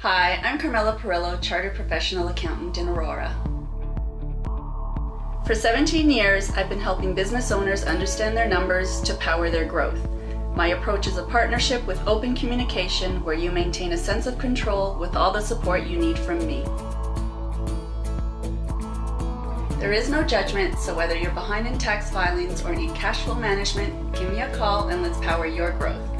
Hi, I'm Carmela Pirillo, Chartered Professional Accountant in Aurora. For 17 years, I've been helping business owners understand their numbers to power their growth. My approach is a partnership with open communication where you maintain a sense of control with all the support you need from me. There is no judgment, so whether you're behind in tax filings or need cash flow management, give me a call and let's power your growth.